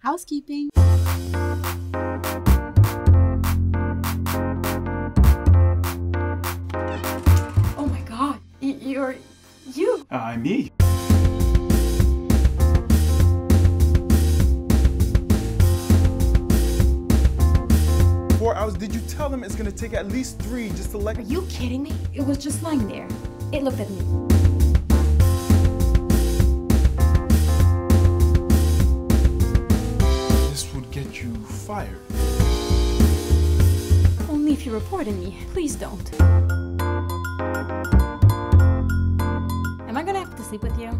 Housekeeping. Oh my god, you're you. Uh, me. Four hours. Did you tell them it's gonna take at least three just to let Are you kidding me? It was just lying there. It looked at me. Get you fired. Only if you're reporting me. Please don't. Am I gonna have to sleep with you?